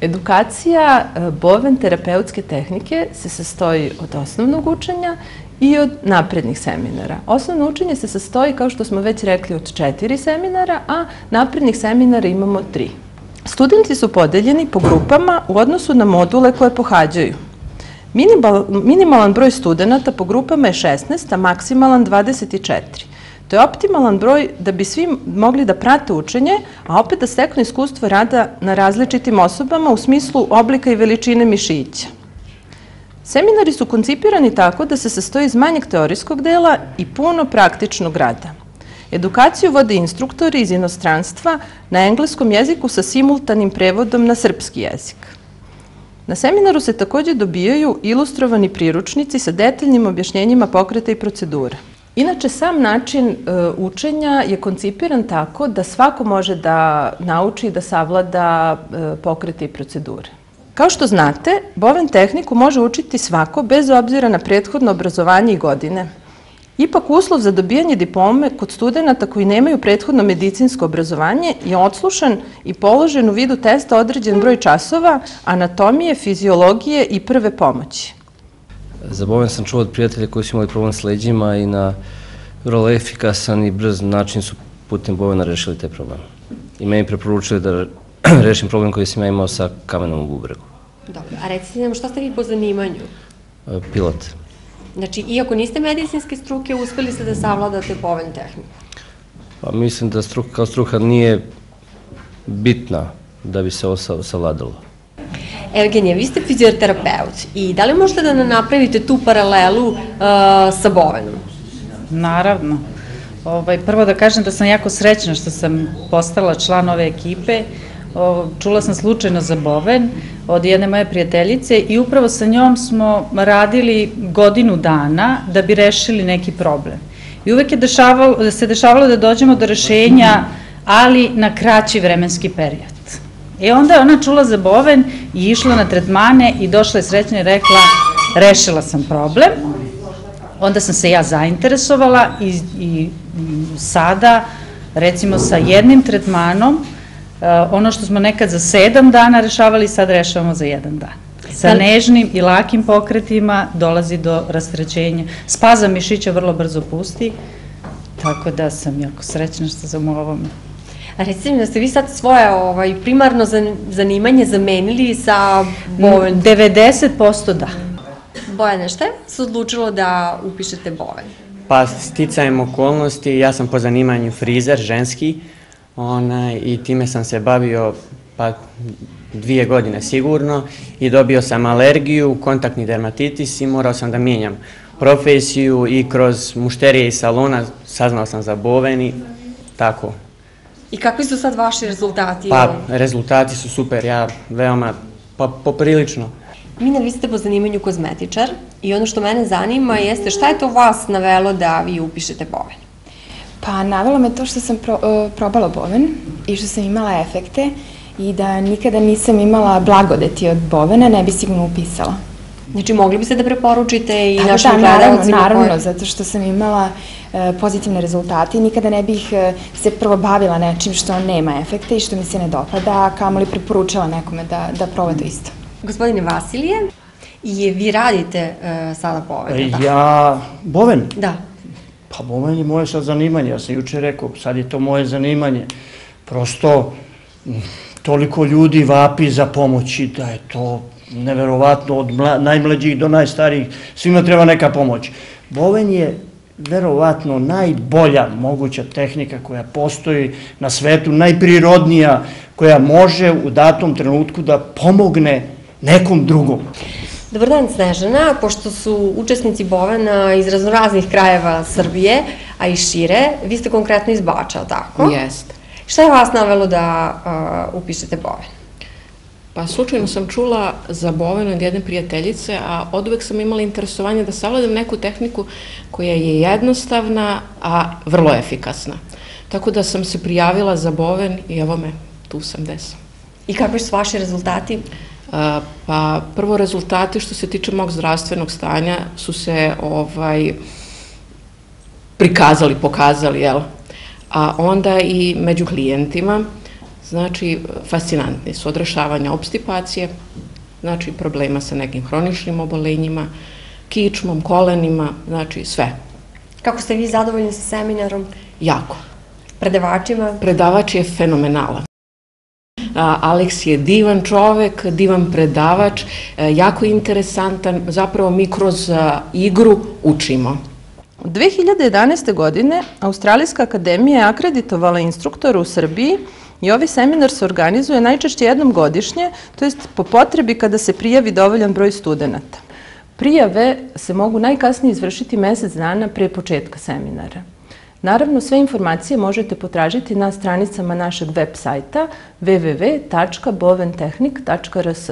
edukacija e, boven terapeutske tehnike se sastoji od osnovnog učenja i od naprednih seminara. Osnovno učenje se sastoji, kao što smo već rekli, od četiri seminara, a naprednih seminara imamo tri. Studenti su podeljeni po grupama u odnosu na module koje pohađaju. Minimal, minimalan broj studenta po grupama je 16, a maksimalan 24. To je optimalan broj da bi svi mogli da prate učenje, a opet da steknu iskustvo rada na različitim osobama u smislu oblika i veličine mišića. Seminari su koncipirani tako da se sastoji iz manjeg teorijskog dela i puno praktičnog rada. Edukaciju vode instruktori iz inostranstva na engleskom jeziku sa simultanim prevodom na srpski jezik. Na seminaru se takođe dobijaju ilustrovani priručnici sa detaljnim objašnjenjima pokreta i procedura. Inače, sam način e, učenja je koncipiran tako da svako može da nauči i da savlada e, pokrete i procedure. Kao što znate, Boven tehniku može učiti svako bez obzira na prethodno obrazovanje i godine. Ipak uslov za dobijanje diplome kod studenta koji nemaju prethodno medicinsko obrazovanje je odslušan i položen u vidu testa određen broj časova anatomije, fiziologije i prve pomoći. Za Boven sam čuo od prijatelja koji su imali problem s leđima i na vrlo efikasan i brz način su putem Bovena rešili te probleme. I meni preporučili da rešim problem koji sam ja imao sa kamenom u bubregu. Dobro, a recite nam šta ste vi po zanimanju? E, pilot. Znači, iako niste medicinske struke, uspeli ste da savladate Boven tehniku? Pa mislim da struka kao struka nije bitna da bi se ovo savladalo. Evgenija, vi ste fizioterapeut i da li možete da napravite tu paralelu uh, sa Bovenom? Naravno. Ovaj, prvo da kažem da sam jako srećna što sam postala član ove ekipe. O, čula sam slučajno za Boven od jedne moje prijateljice i upravo sa njom smo radili godinu dana da bi rešili neki problem. I uvek je dešavalo, se dešavalo da dođemo do rešenja, ali na kraći vremenski period. E onda je ona čula za Boven i išla na tretmane i došla je srećna i rekla rešila sam problem. Onda sam se ja zainteresovala i, i sada recimo sa jednim tretmanom uh, ono što smo nekad za sedam dana rešavali sad rešavamo za jedan dan. Sa da nežnim i lakim pokretima dolazi do rastrećenja. Spaza mišića vrlo brzo pusti, tako da sam jako srećna što sam u ovom recite mi da ste vi sad svoje ovaj, primarno zanimanje zamenili sa Boven? 90% da. Bojane, šta je se odlučilo da upišete Boven? Pa sticajem okolnosti, ja sam po zanimanju frizer, ženski, onaj, i time sam se bavio pa dvije godine sigurno i dobio sam alergiju, kontaktni dermatitis i morao sam da mijenjam profesiju i kroz mušterije i salona saznao sam za boveni, tako, I kakvi su sad vaši rezultati? Pa, rezultati su super, ja veoma, pa poprilično. Mina, vi ste po zanimanju kozmetičar i ono što mene zanima jeste šta je to vas navelo da vi upišete boven? Pa navelo me to što sam pro, uh, probala boven i što sam imala efekte i da nikada nisam imala blagodeti od bovena, ne bi sigurno upisala. Znači, mogli biste da preporučite i da, našim da, gledalcima? Naravno, naravno, zato što sam imala e, pozitivne rezultate i nikada ne bih e, se prvo bavila nečim što nema efekta i što mi se ne dopada, a kamoli preporučala nekome da, da proba to isto. Gospodine Vasilije, i vi radite e, sada Boven, e, Ja, Boven? Da. Pa Boven je moje sad zanimanje, ja sam juče rekao, sad je to moje zanimanje. Prosto, toliko ljudi vapi za pomoći da je to neverovatno, od mla, najmlađih do najstarijih, svima treba neka pomoć. Boven je verovatno najbolja moguća tehnika koja postoji na svetu, najprirodnija, koja može u datom trenutku da pomogne nekom drugom. Dobar dan, Snežana. Pošto su učesnici Bovena iz raznoraznih krajeva Srbije, a i šire, vi ste konkretno iz Bača, tako? Jeste. Šta je vas navelo da uh, upišete Boven? Pa slučajno sam čula za bovenu od jedne prijateljice, a od uvek sam imala interesovanje da savladam neku tehniku koja je jednostavna, a vrlo efikasna. Tako da sam se prijavila za boven i evo me, tu sam gde sam. I kakvi su vaši rezultati? A, pa prvo rezultati što se tiče mog zdravstvenog stanja su se ovaj prikazali, pokazali, jel? A onda i među klijentima znači fascinantni su od rešavanja obstipacije, znači problema sa nekim hroničnim obolenjima, kičmom, kolenima, znači sve. Kako ste vi zadovoljni sa seminarom? Jako. Predavačima? Predavač je fenomenalan. Aleks je divan čovek, divan predavač, e, jako interesantan, zapravo mi kroz igru učimo. Od 2011. godine Australijska akademija je akreditovala instruktora u Srbiji i ovaj seminar se organizuje najčešće jednom godišnje, to jest po potrebi kada se prijavi dovoljan broj studenta. Prijave se mogu najkasnije izvršiti mesec dana pre početka seminara. Naravno, sve informacije možete potražiti na stranicama našeg web sajta www.boventehnik.rs.